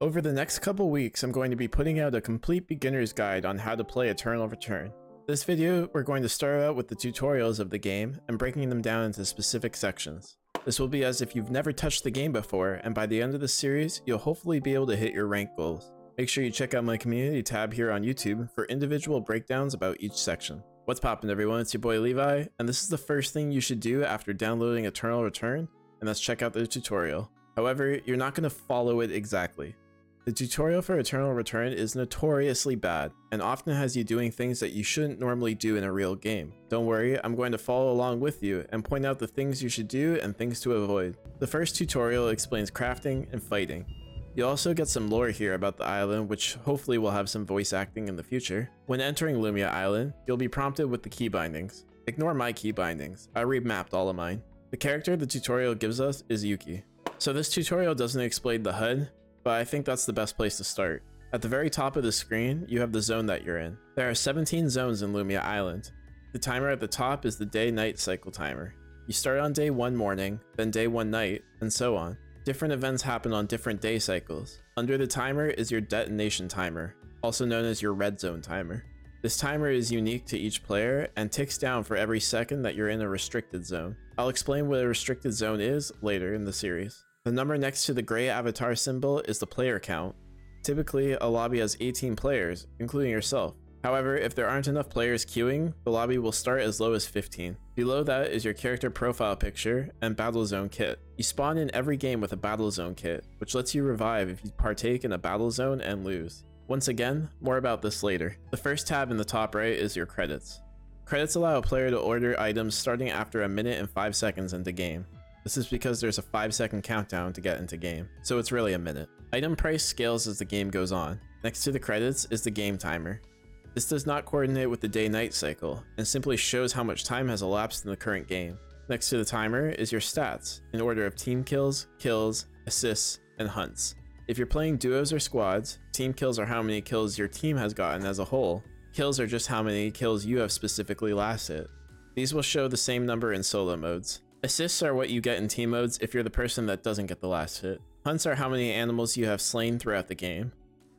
Over the next couple weeks, I'm going to be putting out a complete beginner's guide on how to play Eternal Return. This video, we're going to start out with the tutorials of the game and breaking them down into specific sections. This will be as if you've never touched the game before, and by the end of the series, you'll hopefully be able to hit your rank goals. Make sure you check out my community tab here on YouTube for individual breakdowns about each section. What's poppin' everyone, it's your boy Levi, and this is the first thing you should do after downloading Eternal Return, and that's check out the tutorial. However, you're not going to follow it exactly. The tutorial for Eternal Return is notoriously bad, and often has you doing things that you shouldn't normally do in a real game. Don't worry, I'm going to follow along with you and point out the things you should do and things to avoid. The first tutorial explains crafting and fighting. You'll also get some lore here about the island, which hopefully will have some voice acting in the future. When entering Lumia Island, you'll be prompted with the key bindings. Ignore my key bindings, I remapped all of mine. The character the tutorial gives us is Yuki. So this tutorial doesn't explain the HUD, but I think that's the best place to start. At the very top of the screen, you have the zone that you're in. There are 17 zones in Lumia Island. The timer at the top is the day-night cycle timer. You start on day 1 morning, then day 1 night, and so on. Different events happen on different day cycles. Under the timer is your detonation timer, also known as your red zone timer. This timer is unique to each player and ticks down for every second that you're in a restricted zone. I'll explain what a restricted zone is later in the series. The number next to the gray avatar symbol is the player count. Typically, a lobby has 18 players, including yourself. However, if there aren't enough players queuing, the lobby will start as low as 15. Below that is your character profile picture and battle zone kit. You spawn in every game with a battle zone kit, which lets you revive if you partake in a battle zone and lose. Once again, more about this later. The first tab in the top right is your credits. Credits allow a player to order items starting after a minute and 5 seconds into the game. This is because there's a 5 second countdown to get into game, so it's really a minute. Item price scales as the game goes on. Next to the credits is the game timer. This does not coordinate with the day-night cycle, and simply shows how much time has elapsed in the current game. Next to the timer is your stats, in order of team kills, kills, assists, and hunts. If you're playing duos or squads, team kills are how many kills your team has gotten as a whole. Kills are just how many kills you have specifically last hit. These will show the same number in solo modes. Assists are what you get in team modes if you're the person that doesn't get the last hit. Hunts are how many animals you have slain throughout the game.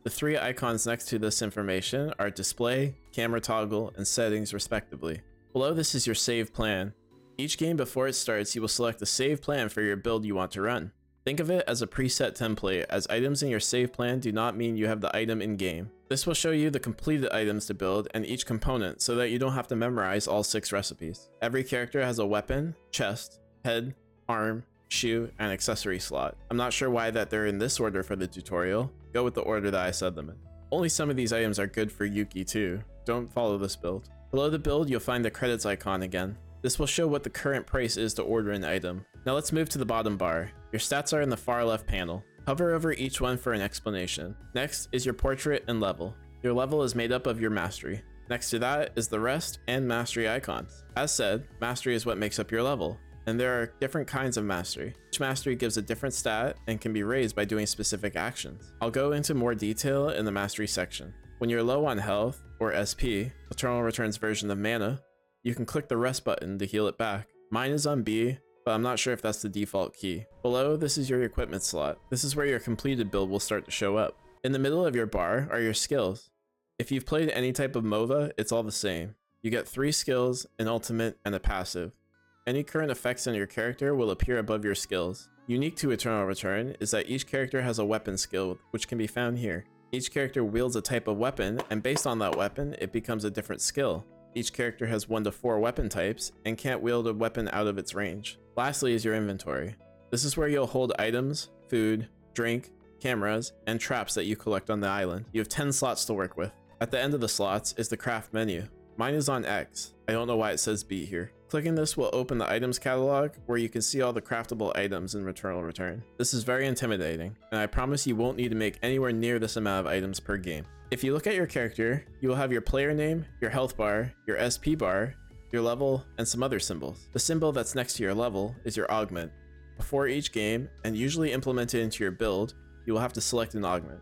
The three icons next to this information are display, camera toggle, and settings respectively. Below this is your save plan. Each game before it starts, you will select the save plan for your build you want to run. Think of it as a preset template, as items in your save plan do not mean you have the item in-game. This will show you the completed items to build and each component so that you don't have to memorize all 6 recipes. Every character has a weapon, chest, head, arm, shoe, and accessory slot. I'm not sure why that they're in this order for the tutorial, go with the order that I said them in. Only some of these items are good for Yuki too, don't follow this build. Below the build, you'll find the credits icon again. This will show what the current price is to order an item. Now let's move to the bottom bar. Your stats are in the far left panel. Hover over each one for an explanation. Next is your portrait and level. Your level is made up of your mastery. Next to that is the rest and mastery icons. As said, mastery is what makes up your level, and there are different kinds of mastery. Each mastery gives a different stat and can be raised by doing specific actions. I'll go into more detail in the mastery section. When you're low on health, or SP, Eternal Returns version of mana, you can click the rest button to heal it back. Mine is on B, but I'm not sure if that's the default key. Below, this is your equipment slot. This is where your completed build will start to show up. In the middle of your bar are your skills. If you've played any type of MOBA, it's all the same. You get 3 skills, an ultimate, and a passive. Any current effects on your character will appear above your skills. Unique to Eternal Return is that each character has a weapon skill, which can be found here. Each character wields a type of weapon, and based on that weapon, it becomes a different skill. Each character has 1 to 4 weapon types and can't wield a weapon out of its range. Lastly is your inventory. This is where you'll hold items, food, drink, cameras, and traps that you collect on the island. You have 10 slots to work with. At the end of the slots is the craft menu. Mine is on X. I don't know why it says B here. Clicking this will open the items catalog where you can see all the craftable items in Eternal Return. This is very intimidating, and I promise you won't need to make anywhere near this amount of items per game. If you look at your character, you will have your player name, your health bar, your SP bar, your level, and some other symbols. The symbol that's next to your level is your augment. Before each game, and usually implemented into your build, you will have to select an augment.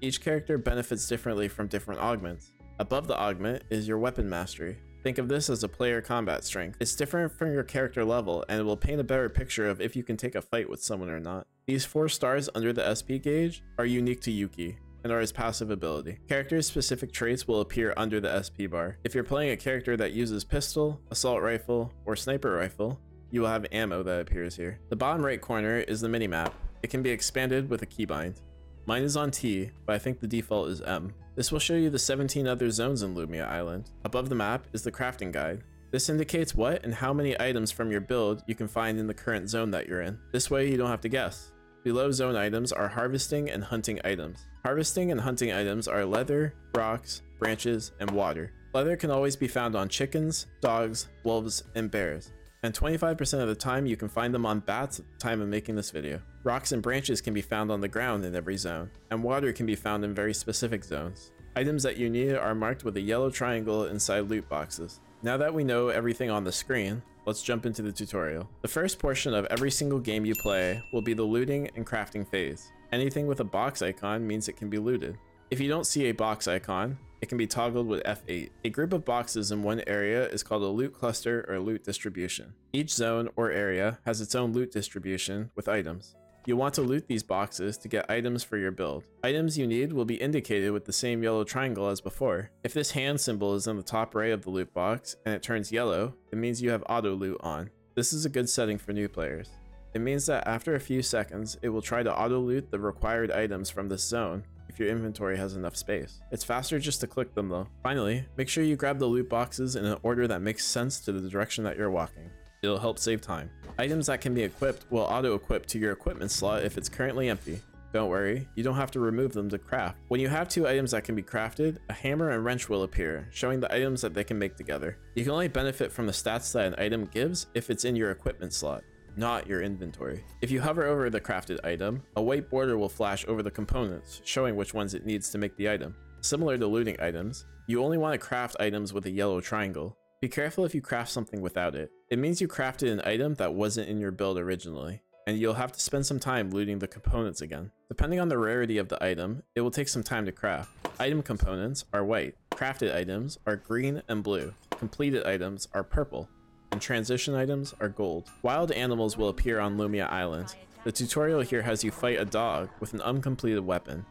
Each character benefits differently from different augments. Above the augment is your weapon mastery. Think of this as a player combat strength. It's different from your character level and it will paint a better picture of if you can take a fight with someone or not. These four stars under the SP gauge are unique to Yuki, and are his passive ability. Character's specific traits will appear under the SP bar. If you're playing a character that uses pistol, assault rifle, or sniper rifle, you will have ammo that appears here. The bottom right corner is the minimap. It can be expanded with a keybind. Mine is on T, but I think the default is M. This will show you the 17 other zones in Lumia Island. Above the map is the crafting guide. This indicates what and how many items from your build you can find in the current zone that you're in. This way you don't have to guess. Below zone items are harvesting and hunting items. Harvesting and hunting items are leather, rocks, branches, and water. Leather can always be found on chickens, dogs, wolves, and bears and 25% of the time you can find them on bats at the time of making this video. Rocks and branches can be found on the ground in every zone, and water can be found in very specific zones. Items that you need are marked with a yellow triangle inside loot boxes. Now that we know everything on the screen, let's jump into the tutorial. The first portion of every single game you play will be the looting and crafting phase. Anything with a box icon means it can be looted. If you don't see a box icon, it can be toggled with F8. A group of boxes in one area is called a loot cluster or loot distribution. Each zone or area has its own loot distribution with items. You'll want to loot these boxes to get items for your build. Items you need will be indicated with the same yellow triangle as before. If this hand symbol is in the top right of the loot box and it turns yellow, it means you have auto loot on. This is a good setting for new players. It means that after a few seconds, it will try to auto loot the required items from this zone if your inventory has enough space. It's faster just to click them though. Finally, make sure you grab the loot boxes in an order that makes sense to the direction that you're walking. It'll help save time. Items that can be equipped will auto-equip to your equipment slot if it's currently empty. Don't worry, you don't have to remove them to craft. When you have two items that can be crafted, a hammer and wrench will appear, showing the items that they can make together. You can only benefit from the stats that an item gives if it's in your equipment slot not your inventory. If you hover over the crafted item, a white border will flash over the components, showing which ones it needs to make the item. Similar to looting items, you only want to craft items with a yellow triangle. Be careful if you craft something without it. It means you crafted an item that wasn't in your build originally, and you'll have to spend some time looting the components again. Depending on the rarity of the item, it will take some time to craft. Item components are white, crafted items are green and blue, completed items are purple, and transition items are gold. Wild animals will appear on Lumia Island. The tutorial here has you fight a dog with an uncompleted weapon.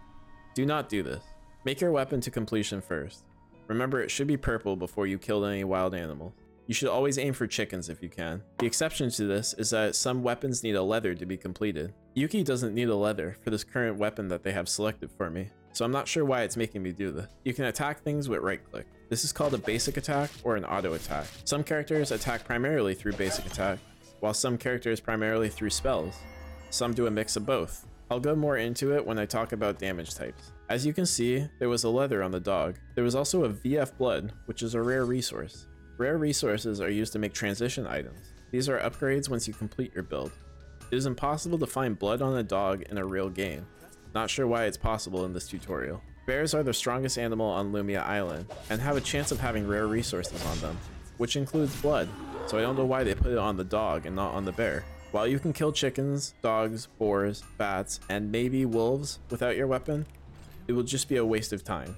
Do not do this. Make your weapon to completion first. Remember it should be purple before you kill any wild animal. You should always aim for chickens if you can. The exception to this is that some weapons need a leather to be completed. Yuki doesn't need a leather for this current weapon that they have selected for me, so I'm not sure why it's making me do this. You can attack things with right click. This is called a basic attack or an auto attack. Some characters attack primarily through basic attack, while some characters primarily through spells. Some do a mix of both. I'll go more into it when I talk about damage types. As you can see, there was a leather on the dog. There was also a VF blood, which is a rare resource. Rare resources are used to make transition items. These are upgrades once you complete your build. It is impossible to find blood on a dog in a real game. Not sure why it's possible in this tutorial. Bears are the strongest animal on Lumia Island, and have a chance of having rare resources on them, which includes blood, so I don't know why they put it on the dog and not on the bear. While you can kill chickens, dogs, boars, bats, and maybe wolves without your weapon, it will just be a waste of time.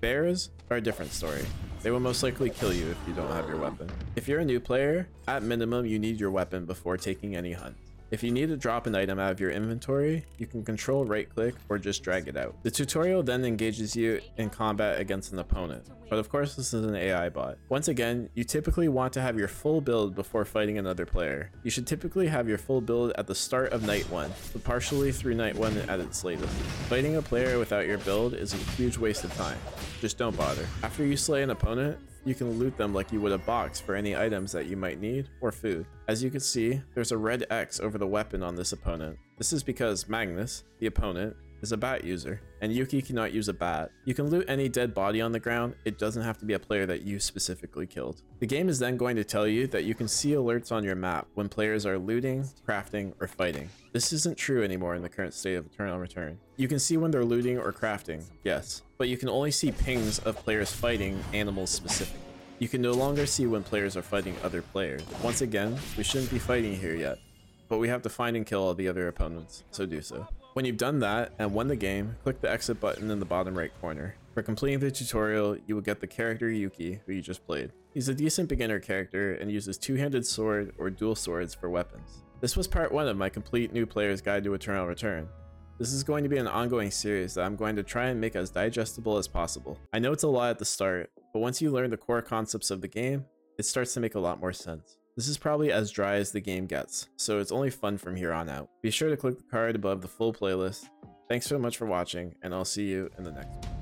Bears are a different story. They will most likely kill you if you don't have your weapon. If you're a new player, at minimum you need your weapon before taking any hunt. If you need to drop an item out of your inventory, you can control right click or just drag it out. The tutorial then engages you in combat against an opponent, but of course this is an AI bot. Once again, you typically want to have your full build before fighting another player. You should typically have your full build at the start of night 1, but partially through night 1 at its latest. Fighting a player without your build is a huge waste of time. Just don't bother. After you slay an opponent, you can loot them like you would a box for any items that you might need or food. As you can see, there's a red X over the weapon on this opponent. This is because Magnus, the opponent, is a bat user, and Yuki cannot use a bat. You can loot any dead body on the ground, it doesn't have to be a player that you specifically killed. The game is then going to tell you that you can see alerts on your map when players are looting, crafting, or fighting. This isn't true anymore in the current state of Eternal Return. You can see when they're looting or crafting, yes, but you can only see pings of players fighting animals specifically. You can no longer see when players are fighting other players. Once again, we shouldn't be fighting here yet, but we have to find and kill all the other opponents, so do so. When you've done that and won the game, click the exit button in the bottom right corner. For completing the tutorial, you will get the character Yuki, who you just played. He's a decent beginner character and uses two-handed sword or dual swords for weapons. This was part 1 of my complete new player's guide to Eternal Return. This is going to be an ongoing series that I'm going to try and make as digestible as possible. I know it's a lot at the start, but once you learn the core concepts of the game, it starts to make a lot more sense. This is probably as dry as the game gets, so it's only fun from here on out. Be sure to click the card above the full playlist. Thanks so much for watching, and I'll see you in the next one.